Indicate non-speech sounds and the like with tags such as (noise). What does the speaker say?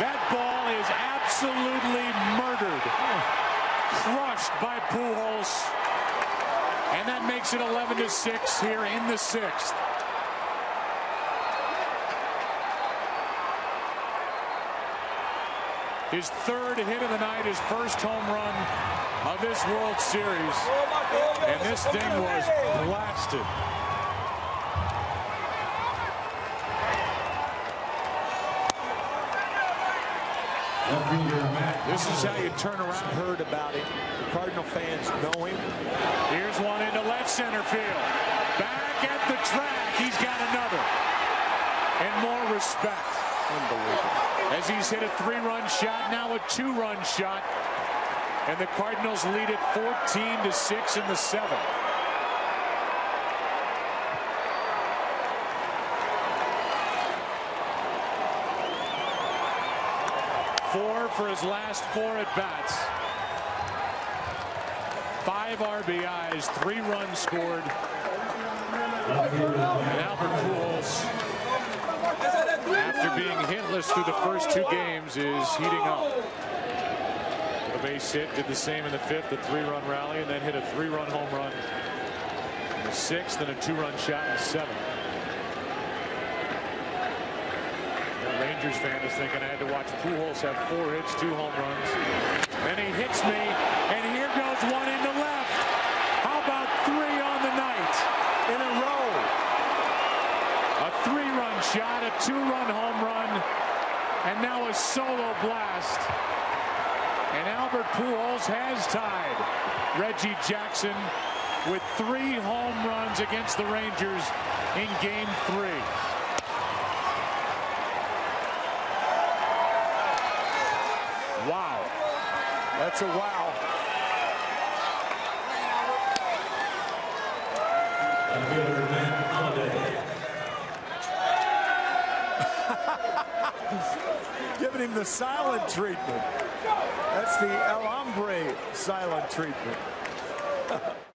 That ball is absolutely murdered. Crushed by Pujols. And that makes it 11 to 6 here in the sixth. His third hit of the night, his first home run of this World Series. And this thing was blasted This is how you turn around. Heard about it. The Cardinal fans know him. Here's one into left center field. Back at the track. He's got another. And more respect. Unbelievable. As he's hit a three-run shot, now a two-run shot. And the Cardinals lead it 14 to 6 in the seventh. Four for his last four at bats. Five RBIs, three runs scored. And Albert Pujols, after being hitless through the first two games, is heating up. A base hit, did the same in the fifth, a three-run rally, and then hit a three-run home run in the sixth and a two-run shot in the seventh. The Rangers fan is thinking I had to watch Pujols have four hits, two home runs. And he hits me, and here goes one into left. How about three on the night? In a row. A three-run shot, a two-run home run, and now a solo blast. And Albert Pujols has tied Reggie Jackson with three home runs against the Rangers in game three. Wow. That's a wow. (laughs) Giving him the silent treatment. That's the El Hombre silent treatment. (laughs)